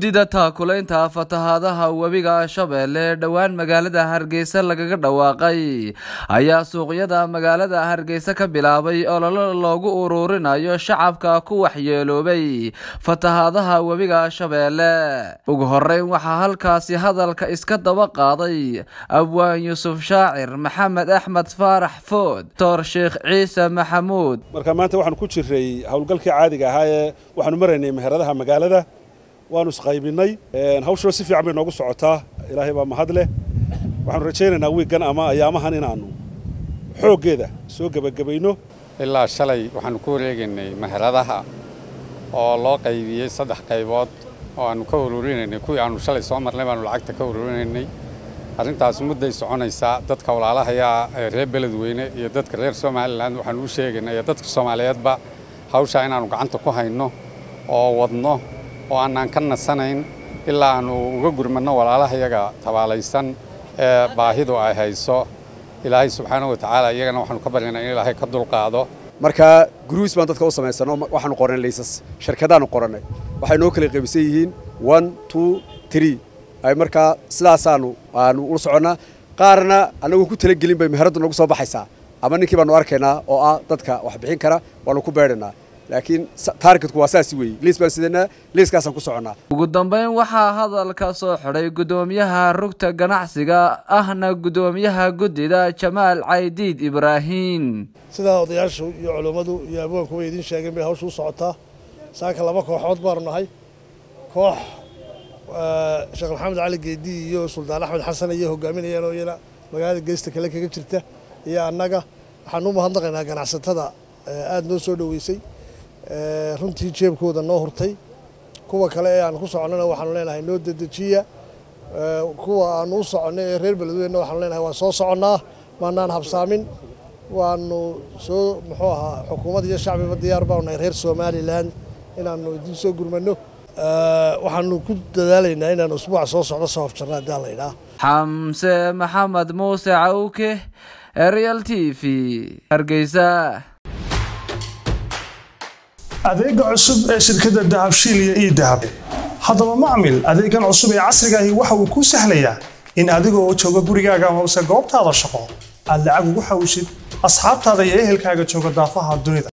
guddida taakulaynta fatahaadaha webiga shabeelle ee dhowaan magaalada hargeysa lagaga dhawaaqay. Ayaa suuqyada magaalada hargeysa ka bilaabay ololo loogu ururinayo shacabka ku waxyeeloobay fatahaadaha webiga shabeelle. Ugu horeyn waxaa halkaasi hadalka iska daba qaaday abwaan yuusuf shaacir maxamed axmed faarax food doctor sheekh ciise maxamuud. Marka maanta waxaanu ku jiray howlgalkii caadiga ahaa ee waxaanu maraynay meheradaha magaalada waanu isqaybinay hawshuna si fiican bay noogu socotaa. Ilaahay baa mahad leh waxaanu rajaynaynaa wiiggan ama ayaamahan inaannu xooggeeda soo gebagabayno. Ilaa shalay waxaanu ku wareegaynay meheradaha oo loo qaybiyey saddex qaybood oo aannu ka ururinaynay kuwii aannu shalay soo marnay baanu lacagta ka ururinaynay arrintaas mudday soconaysaa dadka walaalahayaa ee reer beledweyne iyo dadka reer somalilan waxaanu u sheegaynaa iyo dadka soomaaliyeedba hawshaa inaannu gacanta ku hayno oo wadno oo aanaan ka nasanayn ilaa aannu uga gurmanno walaalahayaga tabaalaysan ee baahidu ay hayso. Ilaahay subxaana wa tacaala iyagana waxaanu ka baryaynaa in ilaahay ka dulqaado marka gruis baan dadka u samaysano waxaanu qorannay laysas shirkadaanu qorannay waxay noo kala qaybisan yihiin one two tree ay markaa sidaasaanu aanu ula soconnaa qaarna annagu ku talagelin bay meheraddu nagu soo baxaysaa. Ama ninkii baanu arkaynaa oo ah dadka wax bixin kara waanu ku beedhanaa laakiin taargetku waa saasi weeye. Liis baan sidanaa liiskaasaan ku soconnaa ugu dambeyn waxaa hadalka soo xidhay guddoomiyaha rugta ganacsiga ahna guddoomiyaha guddida jamaal caydiid ibraahiin sidaa odayaashu iyo culummadu iyo abwaankuba idiin sheegeen bay hawsha u socotaa. Saaka laba kooxood baanu nahay. Koox sheekh maxamed cali geedi iyo suldaan axmed xasan ayay hogaaminayaan oo iyana magaalada geesta kale kaga jirta. Iyo annaga waxaan u mahadnaqaynaa ganacsatada aada noo soo dhoweysay runtii jeebkooda noo hurtay kuwa kale ee aan ku soconnana waxaanu leenahay noo dedejiya. Kuwa aanu u soconno ee reer beledweyna waxaanu leenahay waan soo soconnaa maanaan habsaamin. Waanu soo muxuu ahaa xukuumad iyo shacbiba diyaar baanu nahay reer somalilan inaanu idiin soo gurmanno. Waxaanu ku dadaalaynaa inaanu usbuuca soo socdo soo hafjarna haddii alla idhaa xamse maxamed muuse cawke real t v. Hargeysa adeega cusub ee shirkadda dahabshiil iyo ii dahab. Haddaba macmil adeegan cusub ee casrigaahi waxa uu kuu sahlayaa in adigoo jooga gurigaaga hoose goobtaada shaqo. Aad lacag ugu xawishid asxaabtaada iyo ehelkaaga jooga daafaha dunida